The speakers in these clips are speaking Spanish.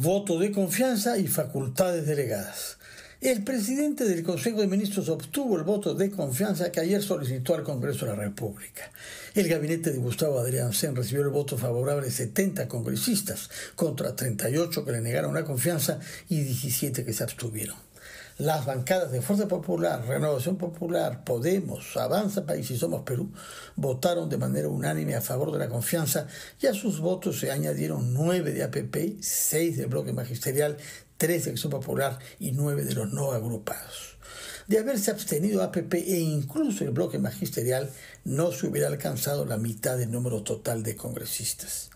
voto de confianza y facultades delegadas. El presidente del Consejo de Ministros obtuvo el voto de confianza que ayer solicitó al Congreso de la República. El gabinete de Gustavo Adrián Sen recibió el voto favorable de 70 congresistas contra 38 que le negaron la confianza y 17 que se abstuvieron. Las bancadas de Fuerza Popular, Renovación Popular, Podemos, Avanza País y Somos Perú votaron de manera unánime a favor de la confianza y a sus votos se añadieron nueve de APP, seis del bloque magisterial, tres de Acción Popular y nueve de los no agrupados. De haberse abstenido APP e incluso el bloque magisterial, no se hubiera alcanzado la mitad del número total de congresistas.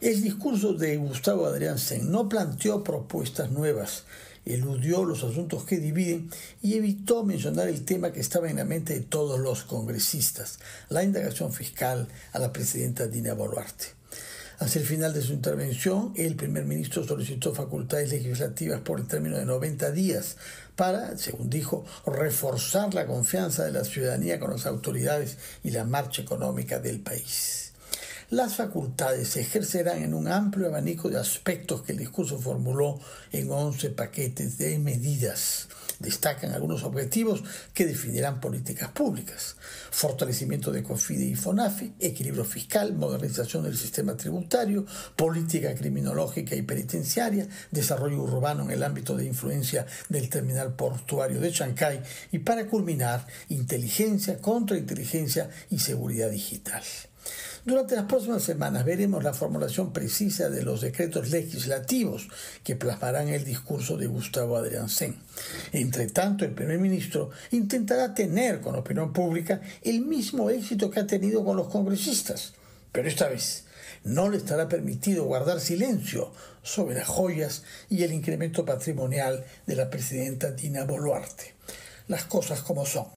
El discurso de Gustavo Adrián Sen no planteó propuestas nuevas, eludió los asuntos que dividen y evitó mencionar el tema que estaba en la mente de todos los congresistas, la indagación fiscal a la presidenta Dina Boluarte. Hacia el final de su intervención, el primer ministro solicitó facultades legislativas por el término de 90 días para, según dijo, reforzar la confianza de la ciudadanía con las autoridades y la marcha económica del país. Las facultades se ejercerán en un amplio abanico de aspectos que el discurso formuló en 11 paquetes de medidas. Destacan algunos objetivos que definirán políticas públicas. Fortalecimiento de COFIDE y FONAFE, equilibrio fiscal, modernización del sistema tributario, política criminológica y penitenciaria, desarrollo urbano en el ámbito de influencia del terminal portuario de Chancay y para culminar, inteligencia, contrainteligencia y seguridad digital. Durante las próximas semanas veremos la formulación precisa de los decretos legislativos que plasmarán el discurso de Gustavo Adrián Sen. Entre tanto, el primer ministro intentará tener con la opinión pública el mismo éxito que ha tenido con los congresistas, pero esta vez no le estará permitido guardar silencio sobre las joyas y el incremento patrimonial de la presidenta Dina Boluarte. Las cosas como son.